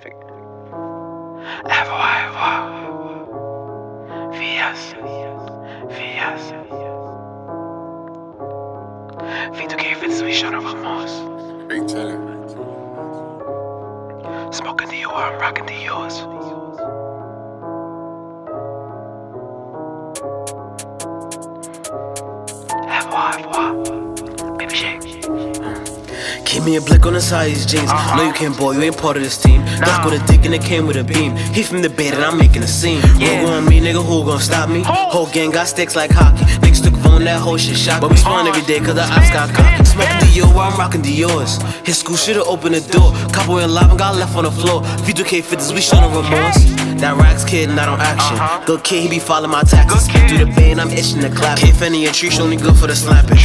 traffic. FYY. Vito que fez we shut up most. Big time. Smoking the U, I'm rocking the yours. FYY. Baby shake. Keep me a blick on the side of his jeans. No, you can't ball, you ain't part of this team. Duck with a dick and it came with a beam. He from the bed and I'm making a scene. Yeah. Who on me, nigga? Who gon' stop me? Whole gang got sticks like hockey. Niggas took phone, that whole shit shot. But we spawn every day cause the ops got caught. Smoking Dior while I'm rocking Dior's. His school should've opened the door. Couple in live and got left on the floor. V2K fitness, we showing remorse. That racks kid, not on action. Good kid, he be following my taxes. Do the bane, I'm itching to clap. K Fenny and Treesh only good for the slapping.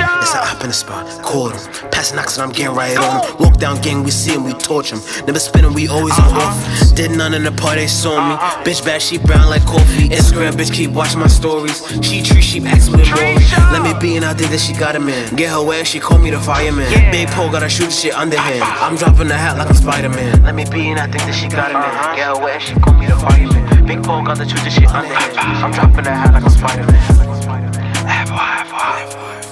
Treesha. It's a up in the spot, caught him. Passing knocks and I'm getting right on him. Walk down gang, we see him, we torch him. Never spinning, we always on uh-huh. off. Did none in the party, saw me. Bitch bad, she brown like coffee. Instagram bitch keep watching my stories. She tree, she acts with Rory. Let me be and I think that she got him in. Get her where she call me the fireman. Yeah. Big pole, gotta shoot shit underhand. I'm dropping the hat like I'm Spider Man. Let me be and I think that she got him in. Uh-huh. Get her where she call me the fireman. Big pole, got the shoot this shit underhand. I'm dropping the hat like I'm Spider Man. FYY. Big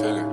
time.